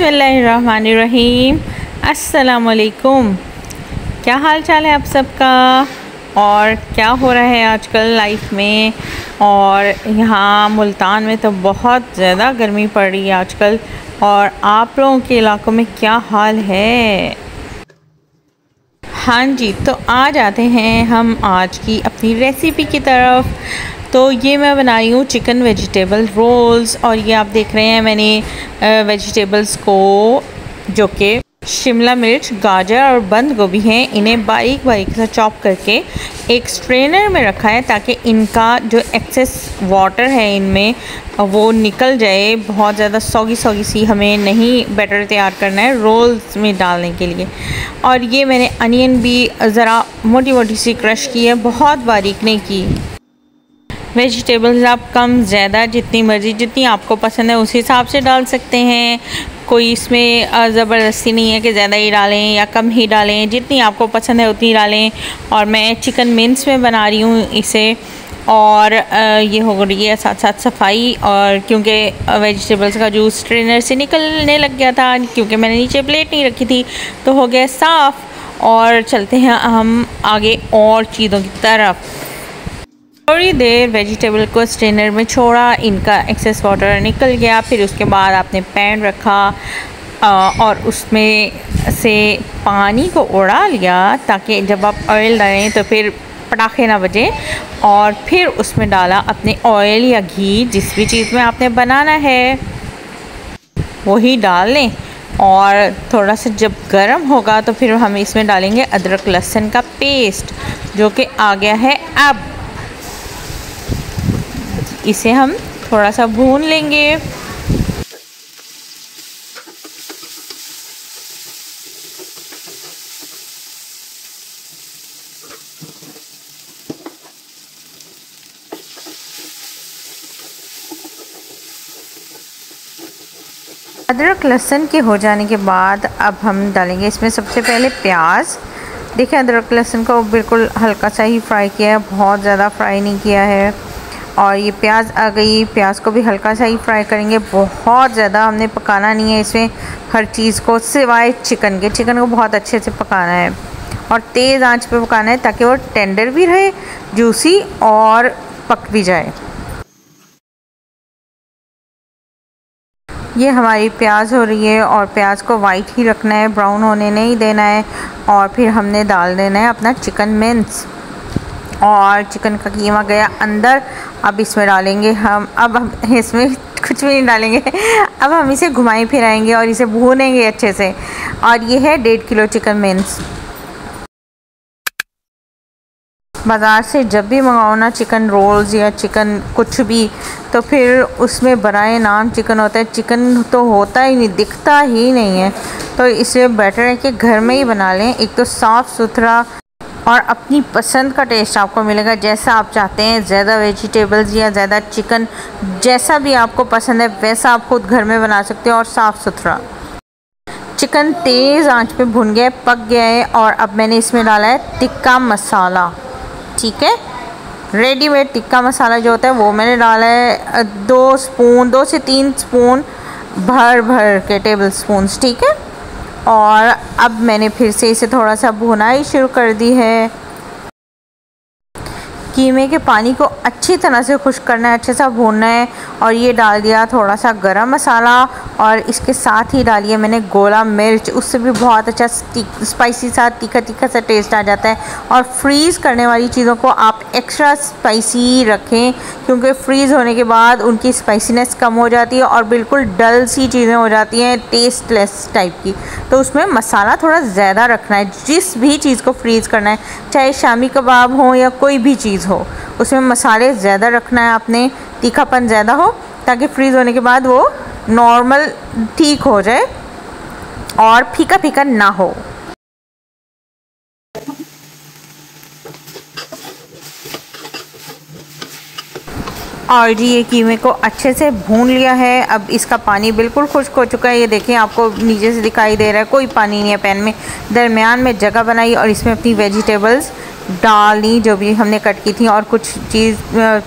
बिसमीम असलकुम क्या हाल चाल है आप सबका? और क्या हो रहा है आजकल लाइफ में? और यहाँ मुल्तान में तो बहुत ज़्यादा गर्मी पड़ रही है आजकल। और आप लोगों के इलाकों में क्या हाल है? हाँ जी तो आ जाते हैं हम आज की अपनी रेसिपी की तरफ़। तो ये मैं बनाई हूँ चिकन वेजिटेबल रोल्स और ये आप देख रहे हैं मैंने वेजिटेबल्स को जो कि शिमला मिर्च, गाजर और बंद गोभी हैं, इन्हें बारीक बारीक से चॉप करके एक स्ट्रेनर में रखा है ताकि इनका जो एक्सेस वाटर है इनमें, वो निकल जाए। बहुत ज़्यादा सौगी सौगी सी हमें नहीं बैटर तैयार करना है रोल्स में डालने के लिए। और ये मैंने अनियन भी ज़रा मोटी मोटी सी क्रश की है, बहुत बारीक नहीं की। वेजिटेबल्स आप कम, ज़्यादा जितनी मर्ज़ी जितनी आपको पसंद है, उस हिसाब से डाल सकते हैं। कोई इसमें ज़बरदस्ती नहीं है कि ज़्यादा ही डालें या कम ही डालें। जितनी आपको पसंद है उतनी डालें। और मैं चिकन मिन्स में बना रही हूँ इसे। और ये हो रही है साथ साथ सफ़ाई। और क्योंकि वेजिटेबल्स का जूस ट्रेनर से निकलने लग गया था, क्योंकि मैंने नीचे प्लेट नहीं रखी थी तो हो गया साफ़। और चलते हैं हम आगे और चीज़ों की तरफ़। थोड़ी देर वेजिटेबल को स्ट्रेनर में छोड़ा, इनका एक्सेस वाटर निकल गया, फिर उसके बाद आपने पैन रखा और उसमें से पानी को उड़ा लिया ताकि जब आप ऑयल डालें तो फिर पटाखे ना बजें और फिर उसमें डाला अपने ऑयल या घी, जिस भी चीज़ में आपने बनाना है। वही डाल लें और थोड़ा सा जब गर्म होगा तो फिर हम इसमें डालेंगे अदरक लहसुन का पेस्ट जो कि आ गया है अब। इसे हम थोड़ा सा भून लेंगे। अदरक लहसुन के हो जाने के बाद अब हम डालेंगे इसमें सबसे पहले प्याज। देखिए अदरक लहसुन को बिल्कुल हल्का सा ही फ्राई किया है, बहुत ज़्यादा फ्राई नहीं किया है। और ये प्याज आ गई। प्याज को भी हल्का सा ही फ्राई करेंगे। बहुत ज़्यादा हमने पकाना नहीं है इसमें हर चीज़ को, सिवाय चिकन के। चिकन को बहुत अच्छे से पकाना है और तेज़ आँच पे पकाना है ताकि वो टेंडर भी रहे जूसी और पक भी जाए। ये हमारी प्याज हो रही है और प्याज को वाइट ही रखना है। ब्राउन होने नहीं देना है और फिर हमने डाल देना है अपना चिकन मिन्स और चिकन का कीमा गया अंदर। अब इसमें डालेंगे हम, अब हम इसमें कुछ भी नहीं डालेंगे। अब हम इसे घुमाएँ फिराएँगे और इसे भूनेंगे अच्छे से। और ये है डेढ़ किलो चिकन मेन्स बाज़ार से जब भी मंगाओ ना चिकन रोल्स या चिकन कुछ भी तो फिर उसमें बनाए नाम चिकन होता है। चिकन तो होता ही नहीं, दिखता ही नहीं है। तो इसलिए बेटर है कि घर में ही बना लें। एक तो साफ़ सुथरा और अपनी पसंद का टेस्ट आपको मिलेगा। जैसा आप चाहते हैं, ज़्यादा वेजिटेबल्स या ज़्यादा चिकन जैसा भी आपको पसंद है, वैसा आप खुद घर में बना सकते हो और साफ़ सुथरा। चिकन तेज़ आँच पे भुन गया पक गया है और अब मैंने इसमें डाला है टिक्का मसाला। ठीक है? रेडीमेड टिक्का मसाला जो होता है, वो मैंने डाला है दो स्पून दो से तीन स्पून भर भर के टेबल स्पून ठीक है? और अब मैंने फिर से इसे थोड़ा सा भुनाई शुरू कर दी है। कीमे के पानी को अच्छी तरह से खुश करना है, अच्छे सा भूनना है और ये डाल दिया थोड़ा सा गरम मसाला और इसके साथ ही डालिए मैंने गोला मिर्च। उससे भी बहुत अच्छा स्पाइसी सा तीखा तीखा सा टेस्ट आ जाता है और फ्रीज़ करने वाली चीज़ों को आप एक्स्ट्रा स्पाइसी रखें क्योंकि फ्रीज़ होने के बाद उनकी स्पाइसीनेस कम हो जाती है और बिल्कुल डल सी चीज़ें हो जाती हैं टेस्टलेस टाइप की। तो उसमें मसाला थोड़ा ज़्यादा रखना है, जिस भी चीज़ को फ्रीज़ करना है, चाहे शामी कबाब हो या कोई भी चीज़ हो। उसमें मसाले ज़्यादा रखना है आपने, तीखापन ज़्यादा हो, ताकि फ्रीज़ होने के बाद वो नॉर्मल ठीक हो जाए और फीका फीका ना हो। और जी, ये कीमे को अच्छे से भून लिया है। अब इसका पानी बिल्कुल खुश्क हो चुका है। ये देखें आपको नीचे से दिखाई दे रहा है, कोई पानी नहीं है पैन में। दरमियान में जगह बनाई और इसमें अपनी वेजिटेबल्स डाल ली जो भी हमने कट की थी और कुछ चीज़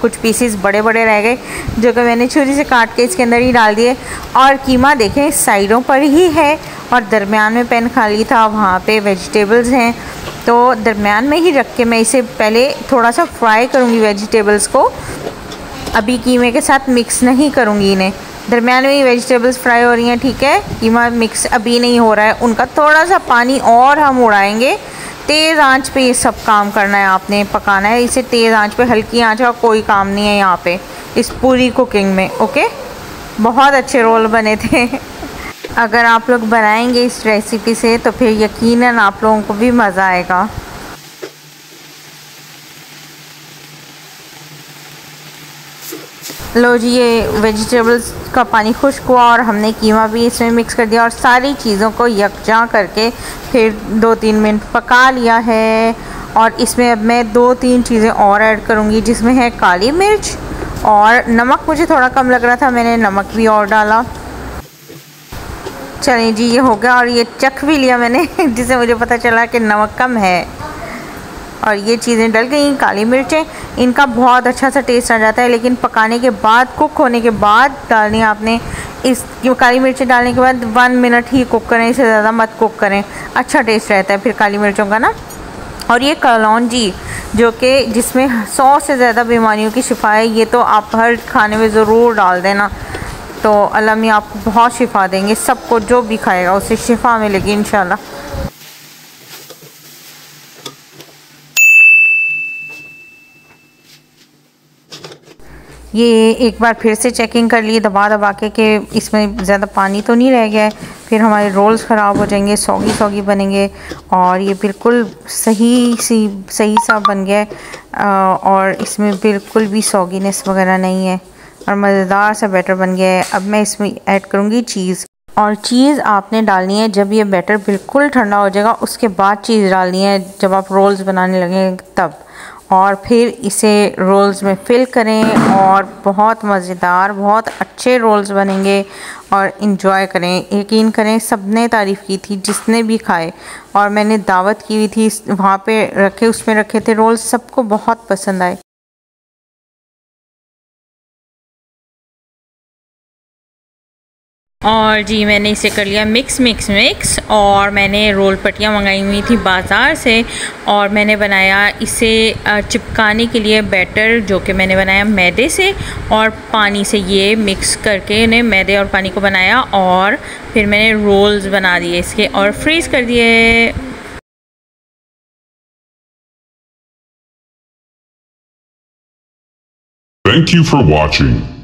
कुछ पीसेस बड़े बड़े रह गए, जो कि मैंने छुरी से काट के इसके अंदर ही डाल दिए। और कीमा देखें, साइडों पर ही है और दरमियान में पेन खाली था, वहाँ पे वेजिटेबल्स हैं। तो दरमियान में ही रख के मैं इसे पहले थोड़ा सा फ्राई करूँगी वेजिटेबल्स को। अभी कीमे के साथ मिक्स नहीं करूँगी इन्हें। दरमियान में ही वेजिटेबल्स फ्राई हो रही हैं, ठीक है? कीमा मिक्स अभी नहीं हो रहा है। उनका थोड़ा सा पानी और हम उड़ाएँगे। तेज़ आँच पे ये सब काम करना है, आपने पकाना है। इसे तेज़ आँच पे, हल्की आँच का कोई काम नहीं है यहाँ पे, इस पूरी कुकिंग में ओके बहुत अच्छे रोल बने थे। अगर आप लोग बनाएँगे इस रेसिपी से तो फिर यकीनन आप लोगों को भी मज़ा आएगा। लो जी, ये वेजिटेबल्स का पानी खुश्क हुआ और हमने कीमा भी इसमें मिक्स कर दिया और सारी चीज़ों को यकजा करके फिर दो तीन मिनट पका लिया है। और इसमें अब मैं दो तीन चीज़ें और ऐड करूँगी, जिसमें है काली मिर्च और नमक। मुझे थोड़ा कम लग रहा था, मैंने नमक भी और डाला। चलें जी, ये हो गया और ये चख भी लिया मैंने, जिससे मुझे पता चला कि नमक कम है। और ये चीज़ें डल गई, काली मिर्चें। इनका बहुत अच्छा सा टेस्ट आ जाता है, लेकिन पकाने के बाद कुक होने के बाद डालनी आपने। इस काली मिर्चें डालने के बाद वन मिनट ही कुक करें, इससे ज़्यादा मत कुक करें। अच्छा टेस्ट रहता है फिर काली मिर्चों का ना। और ये कलौजी, जो कि जिसमें सौ से ज़्यादा बीमारियों की शिफा है, ये तो आप हर खाने में ज़रूर डाल देना। तो अल्लाह मी आपको बहुत शिफा देंगे, सबको जो भी खाएगा, उसे शिफा मिलेगी इन ये एक बार फिर से चेकिंग कर लिए, दबा दबा के कि इसमें ज़्यादा पानी तो नहीं रह गया है। फिर हमारे रोल्स ख़राब हो जाएँगे सौगी सौगी बनेंगे और ये बिल्कुल सही सी, सही सा बन गया है। और इसमें बिल्कुल भी सौगीनेस वगैरह नहीं है और मज़ेदार सा बैटर बन गया है। अब मैं इसमें ऐड करूँगी चीज़ और चीज़ आपने डालनी है, जब ये बैटर बिल्कुल ठंडा हो जाएगा, उसके बाद चीज़ डालनी है, जब आप रोल्स बनाने लगेंगे तब। और फिर इसे रोल्स में फिल करें और बहुत मज़ेदार, बहुत अच्छे रोल्स बनेंगे और इन्जॉय करें। यकीन करें सबने तारीफ़ की थी, जिसने भी खाए। और मैंने दावत की हुई थी, वहाँ पे रखे, उसमें रखे थे रोल्स सबको बहुत पसंद आए। और जी, मैंने इसे कर लिया मिक्स मिक्स मिक्स और मैंने रोल पट्टियाँ मंगाई हुई थी बाज़ार से और मैंने बनाया इसे चिपकाने के लिए बैटर जो कि मैंने बनाया मैदे से और पानी से ये मिक्स करके इन्हें मैदे और पानी को बनाया और फिर मैंने रोल्स बना दिए इसके और फ्रीज़ कर दिए Thank you for watching.